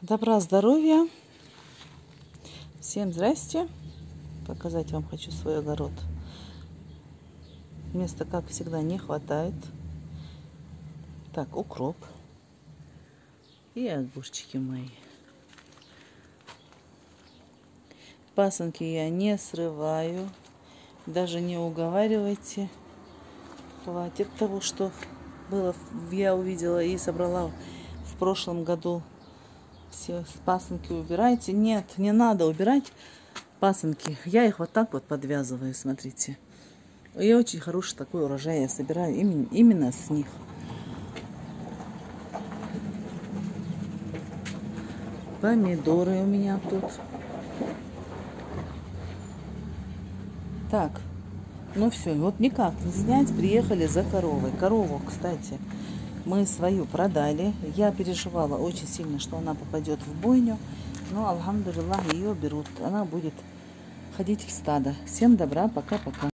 Добра, здоровья. Всем здрасте. Показать вам хочу свой огород. Места, как всегда, не хватает. Так, укроп. И огурчики мои. Пасынки я не срываю. Даже не уговаривайте. Хватит того, что было, я увидела и собрала в прошлом году все пасынки убирайте. Нет, не надо убирать пасынки. Я их вот так вот подвязываю, смотрите. И очень хороший такой урожай я собираю именно, именно с них. Помидоры у меня тут. Так, ну все, вот никак не снять, приехали за коровой. Корову, кстати, мы свою продали. Я переживала очень сильно, что она попадет в бойню. Но, алхамдулилlah, ее берут. Она будет ходить в стадо. Всем добра, пока-пока.